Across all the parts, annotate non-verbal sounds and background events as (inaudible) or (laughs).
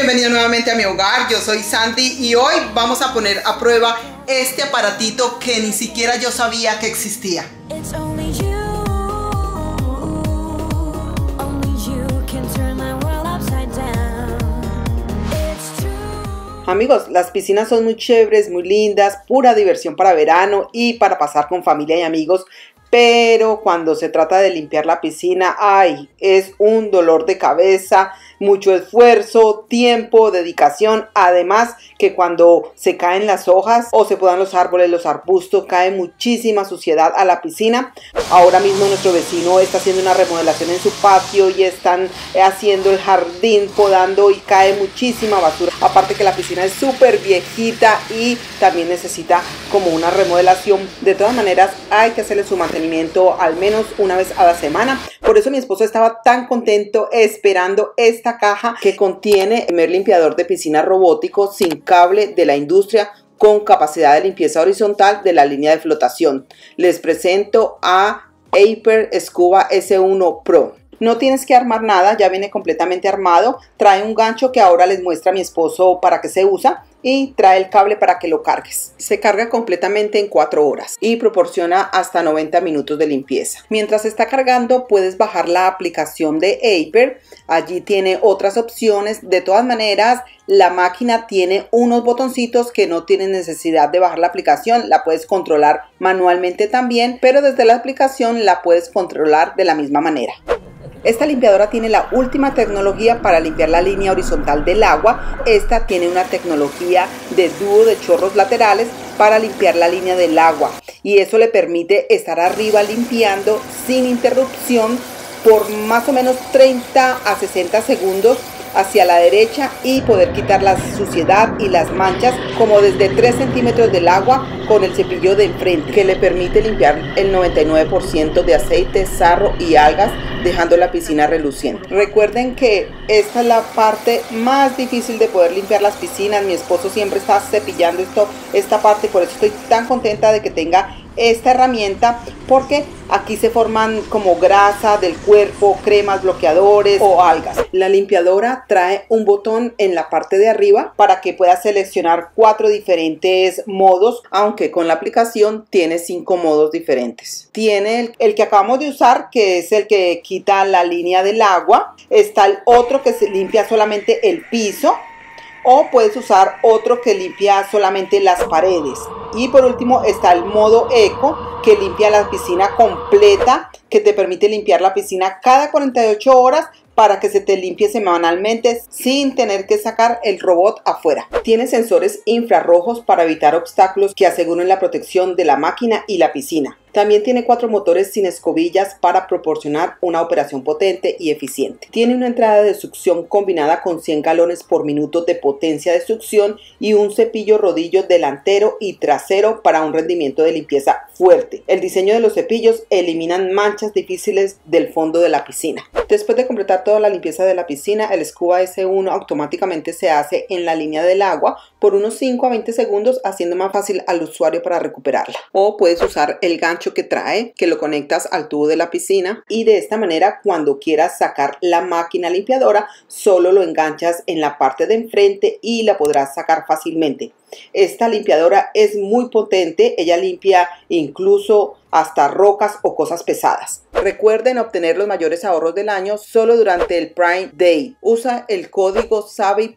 bienvenidos nuevamente a mi hogar, yo soy Sandy y hoy vamos a poner a prueba este aparatito que ni siquiera yo sabía que existía. Amigos, las piscinas son muy chéveres, muy lindas, pura diversión para verano y para pasar con familia y amigos, pero cuando se trata de limpiar la piscina, ay, es un dolor de cabeza, mucho esfuerzo, tiempo, dedicación, además que cuando se caen las hojas o se podan los árboles, los arbustos, cae muchísima suciedad a la piscina. Ahora mismo nuestro vecino está haciendo una remodelación en su patio y están haciendo el jardín, podando y cae muchísima basura. Aparte que la piscina es súper viejita y también necesita como una remodelación. De todas maneras hay que hacerle su mantenimiento al menos una vez a la semana. Por eso mi esposo estaba tan contento esperando esta caja que contiene el limpiador de piscina robótico sin cable de la industria con capacidad de limpieza horizontal de la línea de flotación. Les presento a Aper Scuba S1 Pro. No tienes que armar nada, ya viene completamente armado. Trae un gancho que ahora les muestra a mi esposo para que se usa y trae el cable para que lo cargues. Se carga completamente en 4 horas y proporciona hasta 90 minutos de limpieza. Mientras está cargando puedes bajar la aplicación de Aper. Allí tiene otras opciones. De todas maneras, la máquina tiene unos botoncitos que no tienen necesidad de bajar la aplicación. La puedes controlar manualmente también, pero desde la aplicación la puedes controlar de la misma manera. Esta limpiadora tiene la última tecnología para limpiar la línea horizontal del agua. Esta tiene una tecnología de dúo de chorros laterales para limpiar la línea del agua y eso le permite estar arriba limpiando sin interrupción por más o menos 30 a 60 segundos hacia la derecha y poder quitar la suciedad y las manchas como desde 3 centímetros del agua con el cepillo de enfrente que le permite limpiar el 99% de aceite, sarro y algas dejando la piscina reluciente. Recuerden que esta es la parte más difícil de poder limpiar las piscinas. Mi esposo siempre está cepillando esto, esta parte, por eso estoy tan contenta de que tenga esta herramienta porque aquí se forman como grasa del cuerpo, cremas, bloqueadores o algas. La limpiadora trae un botón en la parte de arriba para que pueda seleccionar cuatro diferentes modos, aunque con la aplicación tiene cinco modos diferentes. Tiene el, el que acabamos de usar, que es el que quita la línea del agua. Está el otro que se limpia solamente el piso o puedes usar otro que limpia solamente las paredes. Y por último está el modo eco que limpia la piscina completa, que te permite limpiar la piscina cada 48 horas para que se te limpie semanalmente sin tener que sacar el robot afuera. Tiene sensores infrarrojos para evitar obstáculos que aseguren la protección de la máquina y la piscina. También tiene cuatro motores sin escobillas para proporcionar una operación potente y eficiente. Tiene una entrada de succión combinada con 100 galones por minuto de potencia de succión y un cepillo rodillo delantero y trasero para un rendimiento de limpieza fuerte. El diseño de los cepillos eliminan manchas difíciles del fondo de la piscina. Después de completar toda la limpieza de la piscina, el Scuba S1 automáticamente se hace en la línea del agua por unos 5 a 20 segundos, haciendo más fácil al usuario para recuperarla. O puedes usar el gancho que trae, que lo conectas al tubo de la piscina y de esta manera cuando quieras sacar la máquina limpiadora, solo lo enganchas en la parte de enfrente y la podrás sacar fácilmente. Esta limpiadora es muy potente, ella limpia incluso hasta rocas o cosas pesadas. Recuerden obtener los mayores ahorros del año solo durante el Prime Day. Usa el código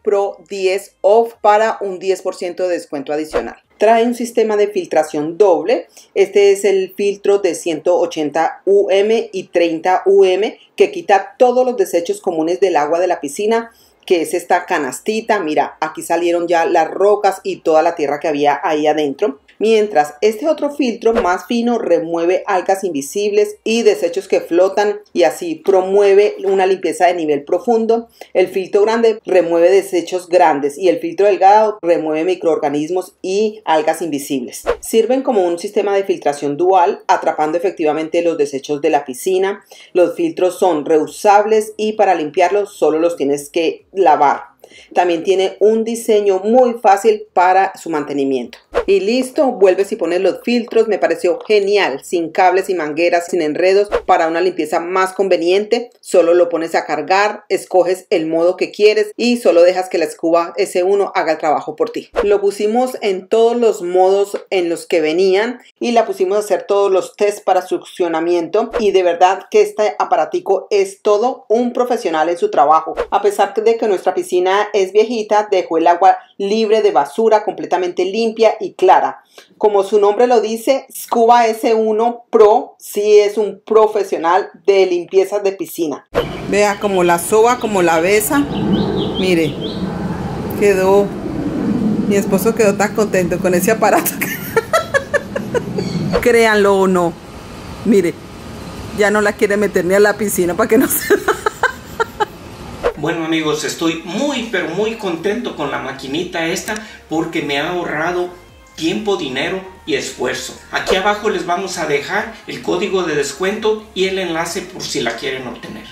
Pro 10 OFF para un 10% de descuento adicional. Trae un sistema de filtración doble. Este es el filtro de 180 UM y 30 UM que quita todos los desechos comunes del agua de la piscina que es esta canastita. Mira, aquí salieron ya las rocas y toda la tierra que había ahí adentro mientras este otro filtro más fino remueve algas invisibles y desechos que flotan y así promueve una limpieza de nivel profundo. El filtro grande remueve desechos grandes y el filtro delgado remueve microorganismos y algas invisibles. Sirven como un sistema de filtración dual, atrapando efectivamente los desechos de la piscina. Los filtros son reusables y para limpiarlos solo los tienes que lavar. También tiene un diseño muy fácil para su mantenimiento. Y listo, vuelves y pones los filtros, me pareció genial, sin cables y mangueras, sin enredos, para una limpieza más conveniente, solo lo pones a cargar, escoges el modo que quieres y solo dejas que la escuba S1 haga el trabajo por ti. Lo pusimos en todos los modos en los que venían y la pusimos a hacer todos los tests para succionamiento y de verdad que este aparatico es todo un profesional en su trabajo. A pesar de que nuestra piscina es viejita, dejó el agua libre de basura, completamente limpia y clara. Como su nombre lo dice, Scuba S1 Pro sí es un profesional de limpieza de piscina. Vea como la soba, como la besa. Mire, quedó. Mi esposo quedó tan contento con ese aparato. (laughs) Créanlo o no. Mire, ya no la quiere meter ni a la piscina para que no se... Bueno amigos, estoy muy pero muy contento con la maquinita esta porque me ha ahorrado tiempo, dinero y esfuerzo. Aquí abajo les vamos a dejar el código de descuento y el enlace por si la quieren obtener.